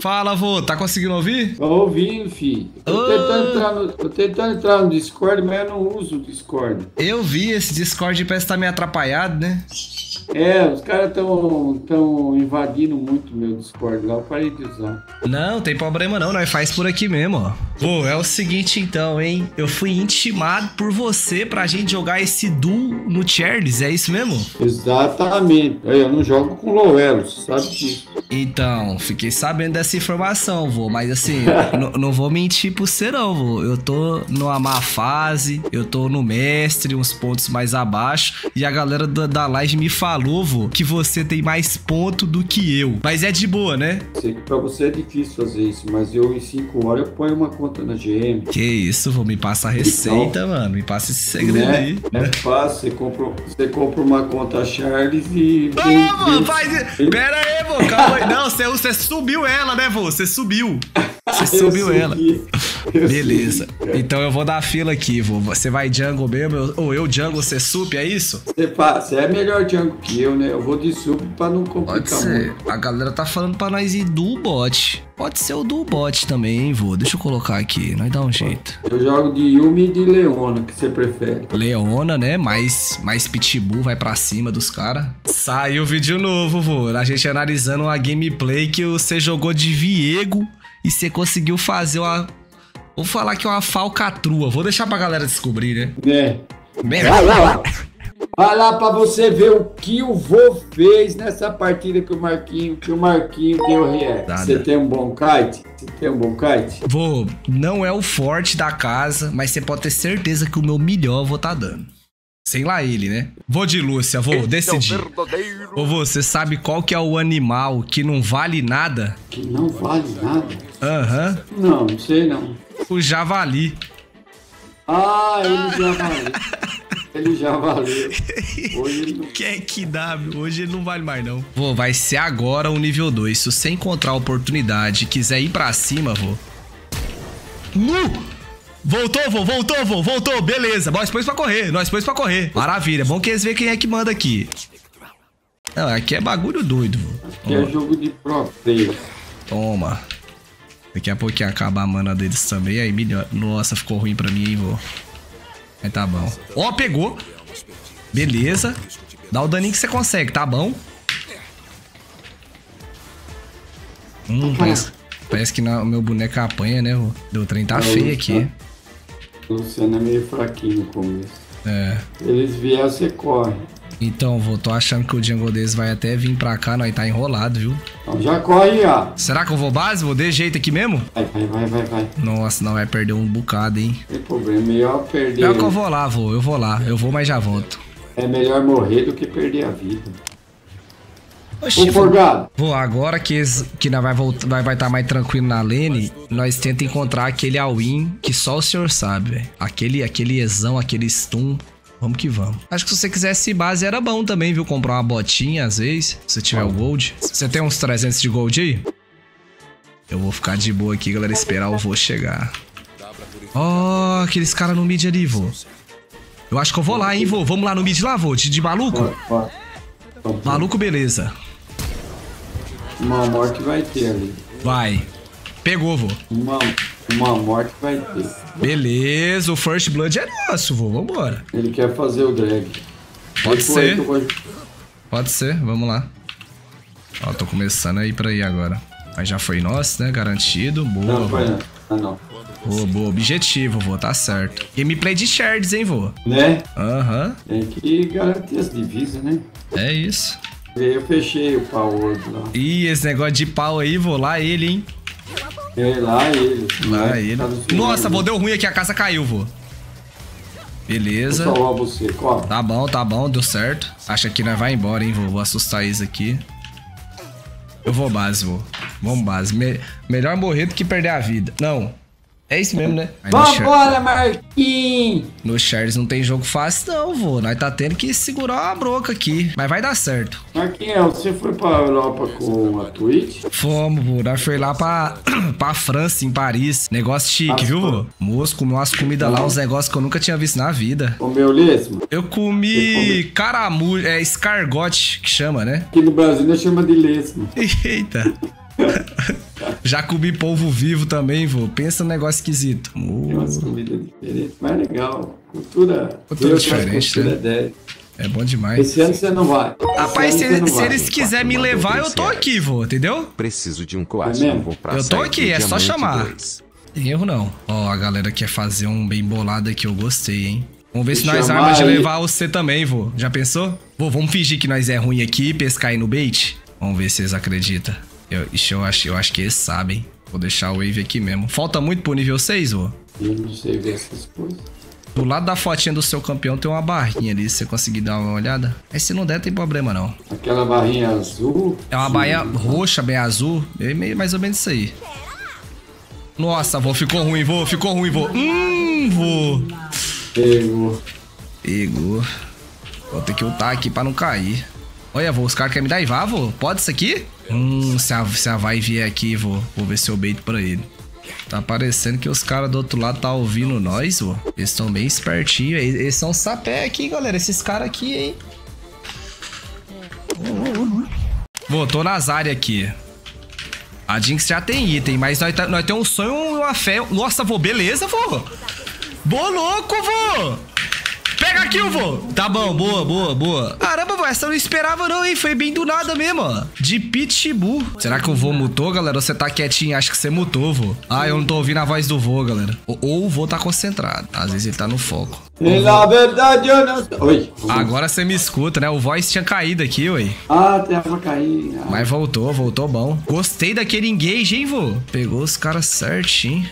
Fala, vô, tá conseguindo ouvir? Tô ouvindo, filho. Tô, Ô. tentando entrar no, tô tentando entrar no Discord, mas eu não uso o Discord. Eu vi esse Discord parece que tá meio atrapalhado, né? É, os caras estão tão invadindo muito meu Discord lá, eu parei de usar. Não, tem problema não, nós faz por aqui mesmo, ó. Pô, é o seguinte então, hein? Eu fui intimado por você pra gente jogar esse duo no Charles, é isso mesmo? Exatamente. Eu não jogo com Lowelo, você sabe disso. Então, fiquei sabendo dessa informação, vô, mas assim, não vou mentir pro você não, vô. Eu tô numa má fase, eu tô no mestre, uns pontos mais abaixo, e a galera da, da live me falou, vô, que você tem mais ponto do que eu. Mas é de boa, né? Sei que pra você é difícil fazer isso, mas eu em 5 horas eu ponho uma conta na GM. Que isso, vô, me passa a receita, mano, me passa esse segredo Né? aí. É fácil, você compra, você compra uma conta Charles e. Ô, mano, faz. Pera aí, vô, calma aí. Não, você, você subiu ela, né, vô? Você subiu. Você subiu ela. Eu Beleza. subi. Então eu vou dar a fila aqui, vô. Você vai jungle mesmo? eu- Ou eu jungle, você sup, é isso? Você, você é melhor Django que eu, né? Eu vou de sub pra não Pode complicar ser. muito. A galera tá falando pra nós ir do bot. Pode ser o do bot também, hein, vô. Deixa eu colocar aqui, nós dá um jeito. Eu jogo de Yumi e de Leona, que você prefere. Leona, né? Mais, mais pitbull, vai pra cima dos caras. Saiu vídeo novo, vô. A gente analisando uma gameplay que você jogou de Viego e você conseguiu fazer uma. Vou falar que é uma falcatrua. Vou deixar pra galera descobrir, né? Bem, Vai lá. Vai lá pra você ver o que o vô fez nessa partida que o Marquinho, que o Marquinho deu react. Nada. Você tem um bom kite? Você tem um bom kite? Vô, não é o forte da casa, mas você pode ter certeza que o meu melhor eu vou tá dando. Sem lá ele, né? Vou de Lúcia, vou decidir. Ô, vô, você sabe qual que é o animal que não vale nada? Que não vale nada? Aham. Não, não sei não. O javali. Ah, ele já valeu. Ele já valeu. Hoje ele não Que é que W? Hoje ele não vale mais, não. Vô, vai ser agora o nível 2. Se você encontrar a oportunidade quiser ir pra cima, vô. Nu! Voltou, vô, voltou, vô, voltou, beleza. Nós pôs pra correr, nós pôs pra correr. Maravilha, bom que eles veem quem é que manda aqui. Não, aqui é bagulho doido, vô. que é jogo de pro player. Toma. Daqui a pouquinho acabar a mana deles também, aí melhor. Nossa, ficou ruim pra mim, hein, vô. Mas tá bom. Ó, pegou. Beleza. Dá o daninho que você consegue, tá bom? Hum, parece, parece que na- o meu boneco apanha, né? vô? Deu trem tá feio aqui. O Luciano é meio fraquinho no começo. É. Eles vieram, você corre. Então, vô, tô achando que o Django deles vai até vir pra cá, nós tá enrolado, viu? Então já corre, ó. Será que eu vou base? Vou de jeito aqui mesmo? Vai, vai, vai, vai, vai. Nossa, não vai perder um bocado, hein? Não tem problema. Melhor perder. Pior que eu vou lá, vô. Eu vou lá. Eu vou, mas já volto. É melhor morrer do que perder a vida. Oxi. Forgado. Vô, agora que, es- que nós vai voltar, vai vai tá mais tranquilo na lane, nós tenta encontrar aquele all-in que só o senhor sabe, velho. Aquele, aquele exão, aquele stun. Vamos que vamos. Acho que se você quisesse base era bom também, viu? Comprar uma botinha às vezes, se tiver o gold. Você tem uns 300 de gold aí? Eu vou ficar de boa aqui, galera, esperar o vô chegar. Ó, aqueles caras no mid ali, vô. Eu acho que eu vou lá, hein, vô. Vamos lá no mid lá, vô, de, de maluco? Maluco, beleza. Uma morte vai ter ali. Vai. Pegou, vô. Uma, uma morte vai ter. Beleza, o First Blood é nosso, vô. Vambora. Ele quer fazer o drag. Pode ser. vou- Pode ser, vamos lá. Ó, tô começando a ir pra aí agora. Mas já foi nosso, né? Garantido. Boa, Não, foi não. Ah, não. Boa, boa. Objetivo, vô. Tá certo. Gameplay de shards, hein, vô? Né? Aham. Tem que garantir as divisas, né? É isso. Aí eu fechei o power lá. Ih, esse negócio de pau aí, vô. Lá ele, hein? É lá ele. Lá né? ele. Tá. Nossa, vô, deu ruim aqui. A casa caiu, vô. Vou Beleza. você, corre. Tá bom, tá bom, deu certo. Acha que nós vai embora, hein? Vou, vou assustar isso aqui. Eu vou base, vou. Vamos base. Me- melhor morrer do que perder a vida. Não. É isso mesmo, né? Char- Vambora, Marquinhos! no Charles não tem jogo fácil, não, vô. Nós tá tendo que segurar uma broca aqui. Mas vai dar certo. Marquinhos, você foi pra Europa com a Twitch? Fomos, vô. Nós foi lá pra, pra França, em Paris. Negócio chique, Nossa, viu, vô? Moço, comeu umas comidas lá, uns negócios que eu nunca tinha visto na vida. Comeu lesma? Eu comi caramujo, é escargote que chama, né? Aqui no Brasil nós chama de lesma. Eita. Já comi polvo vivo também, vô. Pensa no negócio esquisito. Tem umas comidas diferentes, mas legal. Cultura, Cultura diferente, cultura né? 10. É bom demais. Esse ano você não vai. Rapaz, se, se vai. eles quiserem me levar, eu tô aqui, vô. Entendeu? Preciso de um É coação mesmo? vou pra Eu tô aqui, do é só chamar. 2. Tem erro não. Ó, a galera quer fazer um bem bolado aqui, eu gostei, hein? Vamos ver se nós armas de levar você também, vô. Já pensou? Vô, vamos fingir que nós é ruim aqui e pescar aí no bait? Vamos ver se eles acreditam. Eu, ixi, eu, acho, eu acho que eles sabem. Vou deixar o wave aqui mesmo. Falta muito pro nível 6, vô? Eu não sei ver essas coisas. Do lado da fotinha do seu campeão tem uma barrinha ali, se você conseguir dar uma olhada. Mas se não der, tem problema não. Aquela barrinha azul. É uma baia roxa, bem azul. É meio mais ou menos isso aí. Nossa, vô, ficou ruim, vô, ficou ruim, vô. Hum, vô. Pegou. Pegou. Vou ter que ultar aqui pra não cair. Olha, vô, os caras querem me dar Ivá, vô? Pode isso aqui? Hum, se a, se a vai vier aqui, vô, vou ver se eu beito pra ele. Tá parecendo que os caras do outro lado tá ouvindo nós, vô. Eles estão bem espertinhos. Eles, eles são sapé aqui, galera. Esses caras aqui, hein? Vô, tô nas áreas aqui. A Jinx já tem item, mas nós, tá- nós temos um sonho e uma fé. Nossa, vô, beleza, vô? Bo louco, vô! Pega aqui, vô! Tá bom, boa, boa, boa. Caramba, vô, essa eu não esperava não, hein? Foi bem do nada mesmo, ó. De pitbull. Será que o vô mutou, galera? Ou você tá quietinho? Acho que você mutou, vô. Ah, eu não tô ouvindo a voz do vô, galera. Ou, ou o vô tá concentrado. Às vezes ele tá no foco. E na verdade eu não. Oi. Agora você me escuta, né? O voice tinha caído aqui, ué. Ah, tem a cair. Ah, Mas voltou, voltou bom. Gostei daquele engage, hein, vô? Pegou os caras certinho.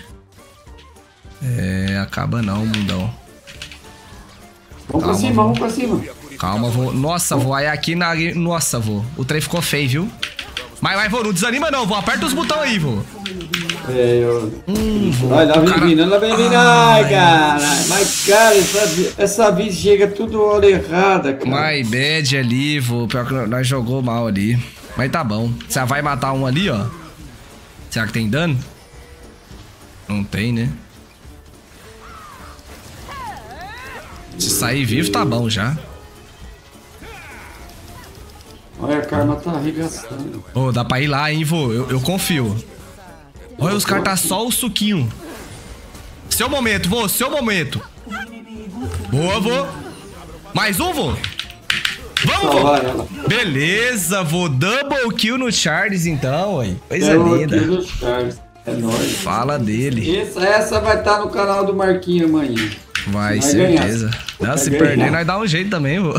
É, acaba não, mundão. Vamos pra calma, cima, vamos pra cima. Calma, vô. Nossa, vô, aí aqui na... Nossa, vô. O trem ficou feio, viu? Mas, mas, vô, não desanima não, vô. Aperta os botões aí, vô. É, eu. Hum, vô. Olha, lá O vem vindo, lá vem vindo. Ai, cara. Mas, cara, essa, essa vez chega tudo hora errada, cara. My bad ali, vô. Pior que nós jogou mal ali. Mas tá bom. Você vai matar um ali, ó. Será que tem dano? Não tem, né? Se sair vivo, tá bom já. Olha, a Karma tá arregaçando. Ô, dá pra ir lá, hein, vô. Eu, eu confio. Olha, os caras tá só o suquinho. Seu momento, vô. Seu momento. Boa, vô. Mais um, vô. Vamos, vô. Beleza, vô. Double kill no Charles, então, ué. Coisa o linda. aqui do Charles. É nóis. Fala dele. Essa, essa vai estar no canal do Marquinho amanhã. Vai, Vai ganhar. certeza. Não, Vai se ganhar. perder, nós dá um jeito também, vô.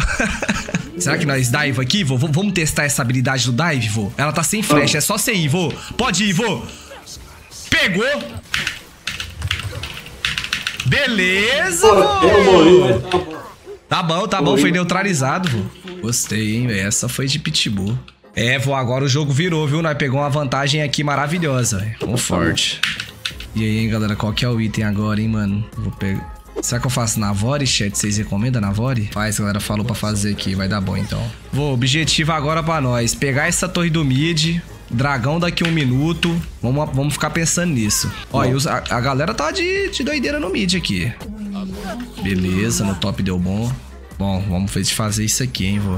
Será que nós dive aqui, vô? Vamos testar essa habilidade do dive, vô? Ela tá sem flash, é só você ir, vô. Pode ir, vô. Pegou. Beleza, vô. eu morri, mas tá bom. Tá bom, tá bom, Foi. neutralizado, vô. Gostei, hein, velho. Essa foi de pitbull. É, vô, agora o jogo virou, viu? Nós pegou uma vantagem aqui maravilhosa, velho. Vamos forte. E aí, hein, galera, qual que é o item agora, hein, mano? Vou pegar... Será que eu faço Navore, chat? Vocês recomendam Navore? Faz, galera, falou pra fazer aqui, vai dar bom então. Vou, objetivo agora pra nós, pegar essa torre do mid, dragão daqui um minuto, vamos, vamos ficar pensando nisso. Ó, os- a, a galera tá de, de doideira no mid aqui. Beleza, no top deu bom. Bom, vamos fazer- isso aqui, hein, vô.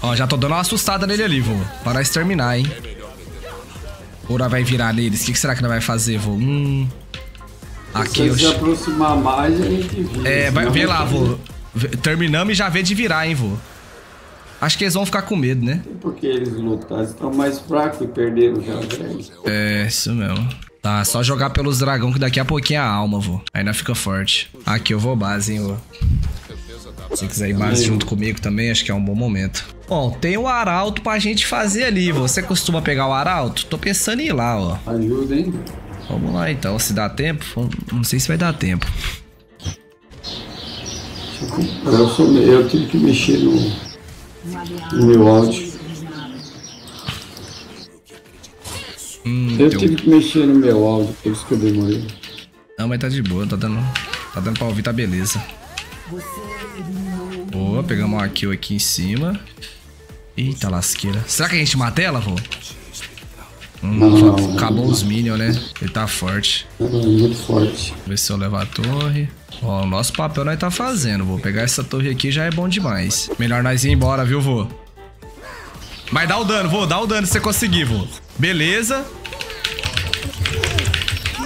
Ó, já tô dando uma assustada nele ali, vô. Para nós terminar, hein. Nós vai virar neles? O que, que será que nós vai fazer, vô? Hum... Aqui Se eu... se aproximar mais, a gente vira. É, vai, senão vê lá, vô. Terminamos e já vê de virar, hein, vô. Acho que eles vão ficar com medo, né? Porque eles lutaram, estão mais fracos e perderam já, velho. É, isso mesmo. Tá, só jogar pelos dragão que daqui a pouquinho é a alma, vô. Ainda fica forte. Aqui eu vou base, hein, vô. Se quiser ir base junto comigo também, acho que é um bom momento. Bom, tem o arauto pra gente fazer ali. vô. Você costuma pegar o arauto? Tô pensando em ir lá, ó. Ajuda, hein? Vamos lá então, se dá tempo. Não sei se vai dar tempo. Eu, sou, eu tive que mexer no, no meu áudio. Hum, Eu tem um- tive que mexer no meu áudio, por isso que eu demorei. Não, mas tá de boa, tá dando. Tá dando pra ouvir, tá beleza. Boa, pegamos uma kill aqui em cima. Eita lasqueira. Será que a gente mata ela, vô? Hum, Não, não, acabou os minions, né? Ele tá forte. É muito forte. Ver se eu levo a torre. Ó, o nosso papel nós tá fazendo. Vou pegar essa torre aqui já é bom demais. Melhor nós ir embora, viu, vô? Mas dá o dano, vou, dá o dano se você conseguir, vô. Beleza.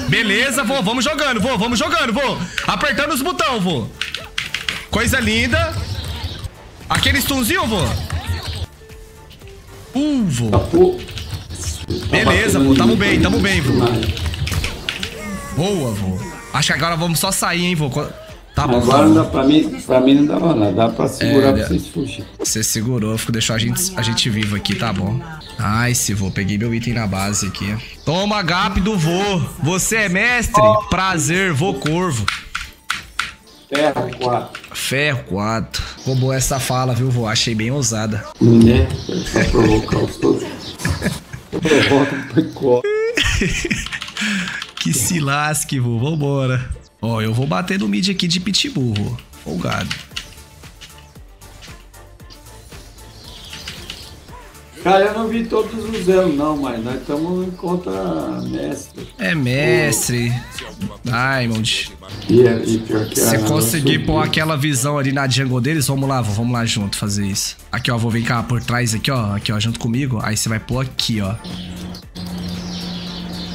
Beleza, vô, vamos jogando, vô, vamos jogando, vô. Apertando os botões, vô. Coisa linda. Aquele stunzinho, vô. Uh, vô. Beleza, vô, tamo em bem, tamo bem, vô. Boa, vô. Acho que agora vamos só sair, hein, vô. Tá bom, Agora tá bom. dá pra mim, pra mim não dava nada, dá pra segurar É, pra vocês fugir. Você segurou, ficou, deixou a gente, a gente vivo aqui, tá bom. Ai, se vô, peguei meu item na base aqui. Toma, Gap do vô. Você é mestre? Prazer, vô Corvo. Terra 4. Ferro 4. Ficou boa essa fala, viu, vô? Achei bem ousada. Né? Pra provocar os todos. Provoca um. Que se lasque, vô. Vambora. Ó, eu vou bater no mid aqui de pitbull, vô. Folgado. Cara, eu não vi todos os elos não, mas nós estamos em contra mestre. É mestre. Diamond. E, é- e pior que Se a- conseguir eu pôr aquela visão ali na jungle deles, vamos lá, vamos lá junto fazer isso. Aqui, ó, vou vir cá por trás aqui, ó, aqui, ó, junto comigo. Aí você vai pôr aqui, ó.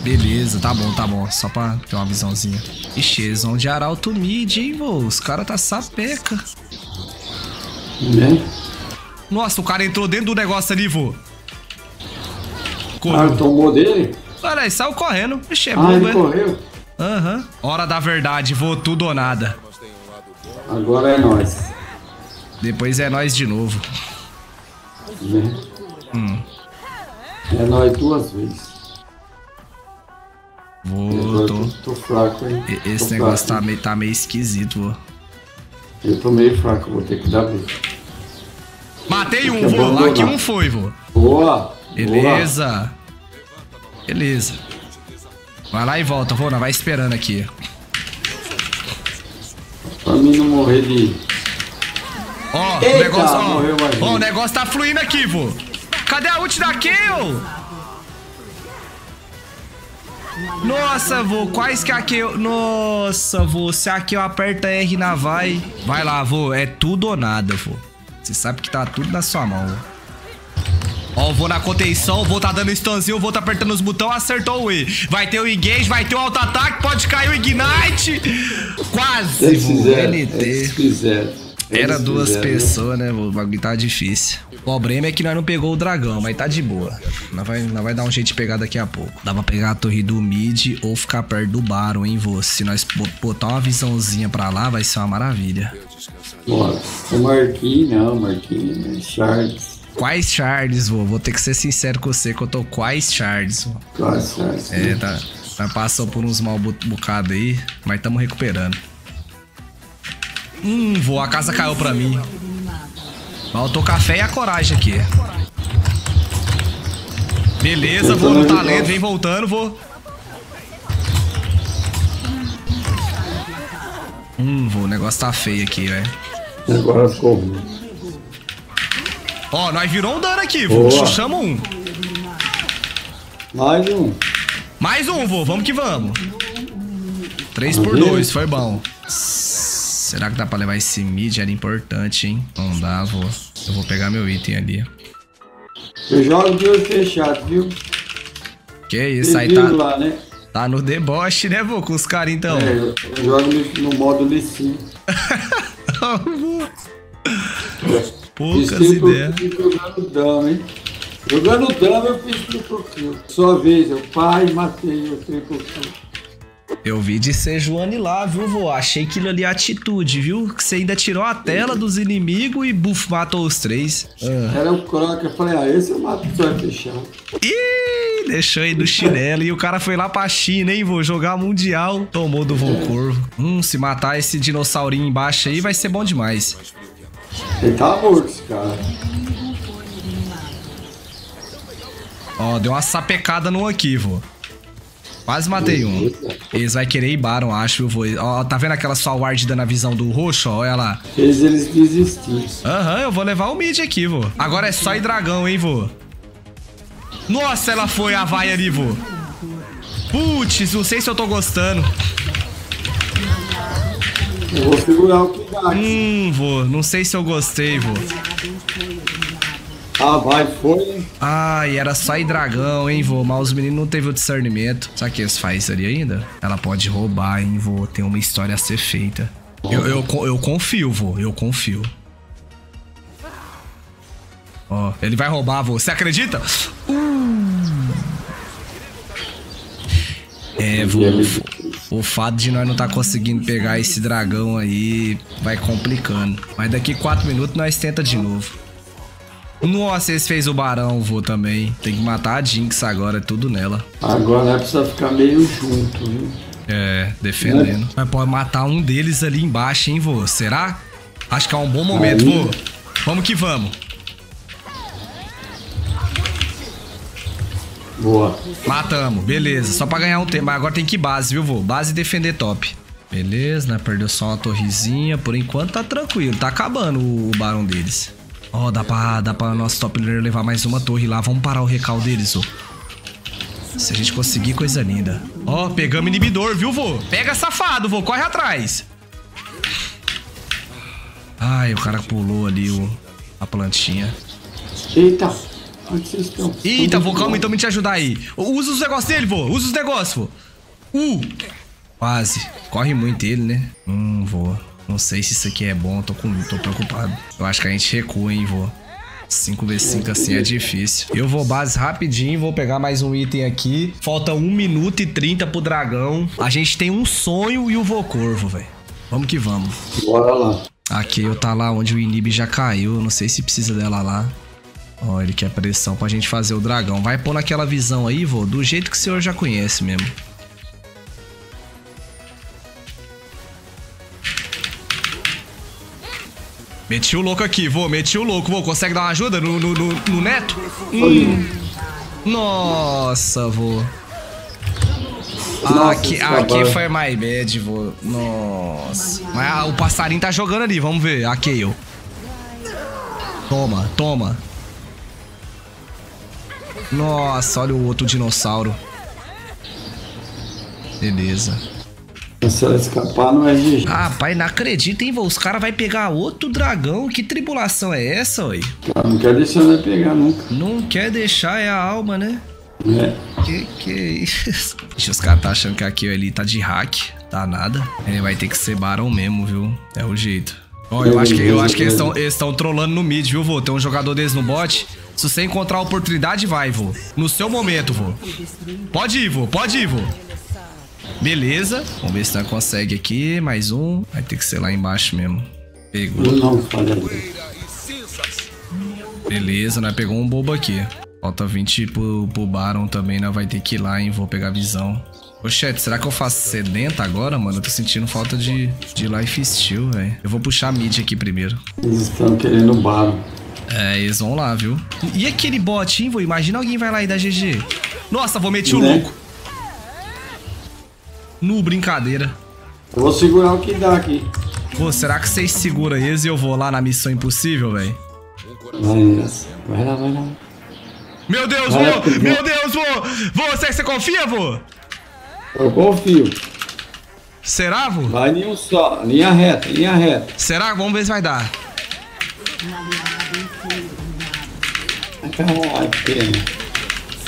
Beleza, tá bom, tá bom. Só pra ter uma visãozinha. Ixi, eles vão de arauto mid, hein, vô. Os caras tá sapeca. Né? Nossa, o cara entrou dentro do negócio ali, vô. Ah, Correu. tomou dele? Olha aí, saiu correndo. Ixi, é Ah, bobo, ele é? correu. Aham. Hora da verdade, vô, tudo ou nada. Agora é nós. Depois é nós de novo. Né? Hum. É nós duas vezes. Eu tô... tô, fraco, hein? Esse Tô negócio fraco. tá meio, tá meio esquisito, vô. Eu tô meio fraco, vou ter que dar briga. Matei um, vô. Aqui um foi, vô. Boa! Beleza. Beleza. Vai lá e volta, vô. Vai esperando aqui. Boa. Pra mim não morrer de. Ó, o Eita, negócio, ó. morreu Ó, o negócio tá fluindo aqui, vô. Cadê a ult da Kill? Nossa, vô, quais que a Kill... Nossa, vô, se a Kill aperta R na vai... Vai lá, vô, é tudo ou nada, vô. Você sabe que tá tudo na sua mão. Ó, eu vou na contenção, vou tá dando stunzinho, vou tá apertando os botões, acertou o E. Vai ter o engage, vai ter o auto-ataque, pode cair o ignite. Quase, Eles fizeram. LT. Eles fizeram. Era Eles duas fizeram. pessoas, né? O bagulho tá difícil. O problema é que nós não pegou o dragão, mas tá de boa. Nós vai, nós vai dar um jeito de pegar daqui a pouco. Dá pra pegar a torre do mid ou ficar perto do Baron, hein, vô? Se nós bo- botar uma visãozinha pra lá, vai ser uma maravilha. O Marquinhos, não, Marquinhos? Charles. Quais shards, vô? Vou ter que ser sincero com você que eu tô quais shards, vô. Claro, Charles. É, tá. Nós passou por uns mal bo- bocado aí, mas tamo recuperando. Hum, vô, a casa caiu pra mim. Faltou café e a coragem aqui. Beleza, vou no talento, vem voltando, vou. Hum, vô, o negócio tá feio aqui, velho. Agora ficou ruim. Ó, nós virou um dano aqui, vô. Chuchamos um. Mais um. Mais um, vô. Vamos que vamos. 3 por. 2, foi bom. Será que dá pra levar esse mid? Era importante, hein? Não dá, vô. Eu vou pegar meu item ali. Eu jogo de olho fechado, viu? Que isso, aí tá, lá, né? tá no deboche, né, vô? Com os caras, então. É, eu, eu jogo no, no modo Lissim. Poucas Fiz ideias. jogando dama, hein? Jogando dama eu fiz triple kill. Sua vez, eu pai, matei o triple kill. Eu vi de ser Joane lá, viu, vô? Achei aquilo ali atitude, viu? Que você ainda tirou a tela dos inimigos e buf, matou os três. Ah. Era o croc, eu falei, ah, esse eu mato de olho fechado. Ih, deixou aí do chinelo. E o cara foi lá pra China, hein, vô? Jogar Mundial. Tomou do voo corvo. Hum, se matar esse dinossaurinho embaixo aí vai ser bom demais. Ele tava morto, esse cara. Ó, deu uma sapecada no aqui, vô. Quase matei um. Eles vai querer ir Baron, acho, vô. Ó, tá vendo aquela sua ward dando a visão do roxo? ó? Olha lá. Fez eles desistirem. Aham, eu vou levar o mid aqui, vô. Agora é só ir dragão, hein, vô. Nossa, ela foi a vai ali, vô. Putz, não sei se eu tô gostando. Eu vou segurar o que dá. Hum, vô, não sei se eu gostei, vô. Ah, vai, foi. Ai, era só ir dragão, hein, vô. Mas os meninos não teve o discernimento. Sabe o que eles fazem ali ainda? Ela pode roubar, hein, vô. Tem uma história a ser feita. Eu, eu, eu confio, vô. Eu confio. Ó, ele vai roubar, vô. Você acredita? Uh. É, vô. O fato de nós não tá conseguindo pegar esse dragão aí vai complicando. Mas daqui 4 minutos nós tenta de novo. Nossa, esse fez o barão, vô, também. Tem que matar a Jinx agora, é tudo nela. Agora é precisa ficar meio junto, viu? É, defendendo. Mas pode matar um deles ali embaixo, hein, vô? Será? Acho que é um bom momento, Aí. vô. Vamos que vamos. Boa. Matamos, beleza. Só pra ganhar um tempo. Mas agora tem que ir base, viu, vô? Base e defender top. Beleza, né? Perdeu só uma torrezinha. Por enquanto tá tranquilo. Tá acabando o barão deles. Ó, oh, dá pra, dá pra nosso top laner levar mais uma torre lá. Vamos parar o recal deles, ó. Se a gente conseguir, coisa linda. Ó, oh, pegamos inibidor, viu, vô? Pega safado, vô. Corre atrás. Ai, o cara pulou ali o, a plantinha. Eita. Onde vocês estão? Eita, vô, calma então me te ajudar aí. Usa os negócios dele, vô. Usa os negócios, vô. Uh. Quase. Corre muito ele, né? Hum, vô. Não sei se isso aqui é bom, tô, com, tô preocupado. Eu acho que a gente recua, hein, vô. 5v5 assim é difícil. Eu vou base rapidinho, vou pegar mais um item aqui. Falta 1 minuto e 30 pro dragão. A gente tem um sonho e o Vocorvo, velho. Vamos que vamos. Bora lá. Aqui eu tá lá onde o Inib já caiu. Não sei se precisa dela lá. Ó, ele quer pressão pra gente fazer o dragão. Vai pôr naquela visão aí, vô, do jeito que o senhor já conhece mesmo. Meti o louco aqui, vou, meti o louco, vou. Consegue dar uma ajuda no, no, no, no neto? Hum. Nossa, vô. Nossa, aqui, aqui foi my bad, vô. Nossa. Mas ah, o passarinho tá jogando ali, vamos ver. Eu. Toma, toma. Nossa, olha o outro dinossauro. Beleza. Se ela escapar, não é GG. Ah, pai, não acredita, hein, vô? Os caras vão pegar outro dragão. Que tribulação é essa, oi? Cara, não quer deixar nós pegar nunca. Não quer deixar, é a alma, né? É. Que que é isso? Os caras tá achando que aqui ali tá de hack. Tá nada. Ele vai ter que ser barão mesmo, viu? É o jeito. Ó, oh, eu acho que, eu acho que eles estão trolando no mid, viu, vô? Tem um jogador desse no bot. Se você encontrar a oportunidade, vai, vô. No seu momento, vô. Pode ir, vô. Pode ir, vô. Beleza. Vamos ver se nós consegue aqui. Mais um. Vai ter que ser lá embaixo mesmo. Pegou. Não, Beleza, nós pegou um bobo aqui. Falta 20 pro, pro Baron também, né? Vai ter que ir lá, hein? Vou pegar a visão. Ô, chat, será que eu faço sedenta agora, mano? Eu tô sentindo falta de, de life steal, velho. Eu vou puxar mid aqui primeiro. Eles estão querendo o Baron. É, eles vão lá, viu? E aquele bot, hein, vô? Imagina alguém vai lá e dá GG. Nossa, vou meter o né? louco. No, brincadeira. Eu vou segurar o que dá aqui. Pô, será que vocês seguram eles e eu vou lá na missão impossível, velho? Vai lá, vai lá. Meu Deus, vai, vô! Meu Deus, vô! Vô, você, você confia, vô? Eu confio. Será, vô? Vai nenhum só. Linha reta, linha reta. Será? Vamos ver se vai dar.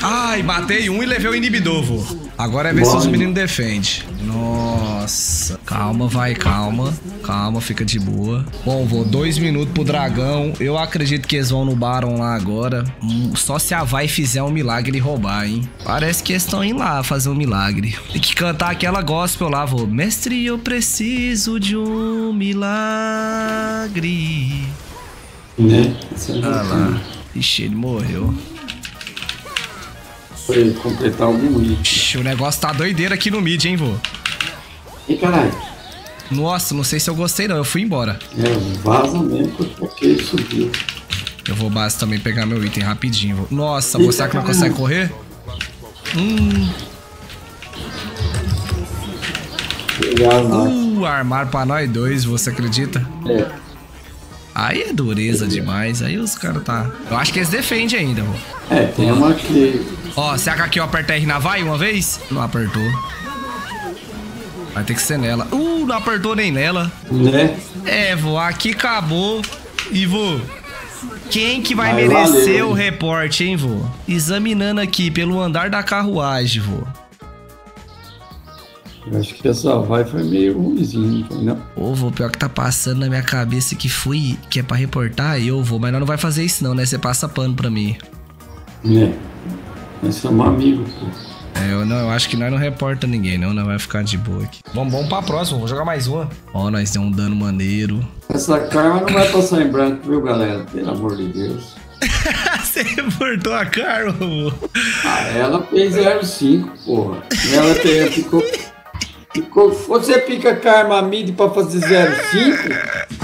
Ai, matei um e levei o inibidor, vô. Agora é ver se os meninos defendem. Nossa. Calma, vai, calma. Calma, fica de boa. Bom, vou dois minutos pro dragão. Eu acredito que eles vão no Baron lá agora. Hum, só se a Vai fizer um milagre e roubar, hein? Parece que eles estão indo lá fazer um milagre. Tem que cantar aquela gospel lá, vô. Mestre, eu preciso de um milagre. Né? Ah lá. Ixi, ele morreu. Foi completar algum Ixi, o negócio tá doideira aqui no mid, hein, vô? E caralho. Nossa, não sei se eu gostei não, eu fui embora. É, vaza mesmo, porque subiu. Eu vou base também pegar meu item rapidinho. Vô. Nossa, Eita, você que não consegue correr? Hum. Legal, uh, armar pra nós dois, você acredita? É. Aí é dureza demais, aí os caras tá... Eu acho que eles defendem ainda, vô. É, tem uma aqui. Ó, será que aqui eu aperto R na vai uma vez? Não apertou. Vai ter que ser nela. Uh, não apertou nem nela. Né? É, vô, aqui acabou. E vô, Quem que vai Ai, merecer valeu, o reporte, hein, vô? Examinando aqui pelo andar da carruagem, vô. Eu acho que essa vai foi meio ruimzinho, não foi não? Ô, vô, pior que tá passando na minha cabeça que fui, que é pra reportar, eu vou, mas nós não vai fazer isso não, né? Você passa pano pra mim. É. Nós somos amigos, pô. É, eu, não, eu acho que nós não reporta ninguém, não, nós vai ficar de boa aqui. Vamos, vamos pra próxima, vou jogar mais uma. Ó, nós deu um dano maneiro. Essa karma não vai passar em branco, viu, galera? Pelo amor de Deus. Você reportou a Carol, vô? Ah, ela fez 0,5, porra. Ela tem, ficou, Você pica karma mid pra fazer 0,5?